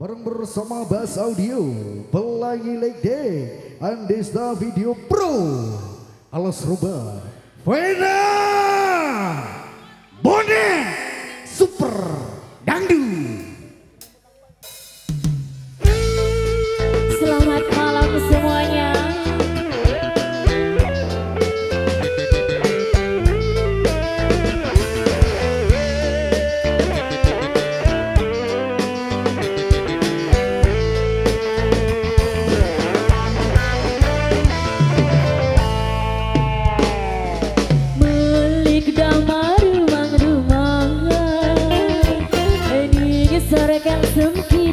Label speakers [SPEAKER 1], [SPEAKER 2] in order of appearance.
[SPEAKER 1] Bareng bersama Bass Audio, Pelangi Lake Day, Andesta Video Pro, Alas Roba, Vena, Bonek, Sorekan sempit.